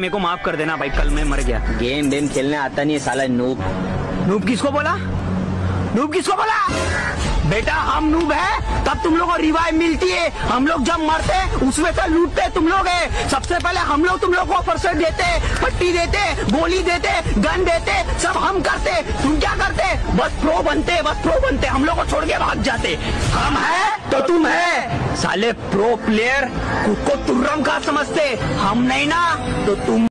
मेरे को माफ़ कर देना भाई कल मैं मर गया। गेम वेम खेलने आता नहीं है साला नूब नूब किसको बोला? नूब किसको बोला? बेटा हम नूब है तब तुम लोग को रिवाइव मिलती है। हम लोग जब मरते हैं उसमें से लूटते तुम लोग है। सबसे पहले हम लोग तुम लोग को परसेंट देते पट्टी देते गोली देते गन देते सब हम करते तुम क्या करते बस प्रो बनते बस प्रो बनते हम लोग को छोड़ के भाग जाते हम है तो तुम है। साले प्रो प्लेयर खुद को तुर्रम का समझते। हम नहीं ना तो तुम